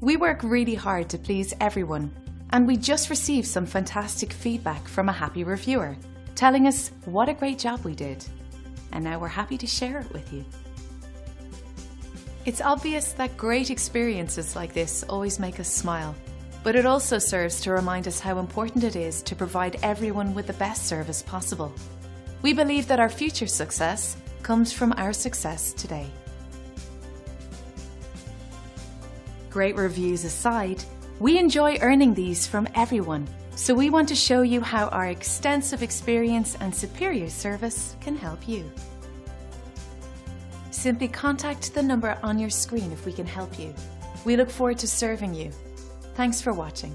We work really hard to please everyone, and we just received some fantastic feedback from a happy reviewer telling us what a great job we did. And now we're happy to share it with you. It's obvious that great experiences like this always make us smile, but it also serves to remind us how important it is to provide everyone with the best service possible. We believe that our future success comes from our success today. Great reviews aside, we enjoy earning these from everyone, so we want to show you how our extensive experience and superior service can help you. Simply contact the number on your screen if we can help you. We look forward to serving you. Thanks for watching.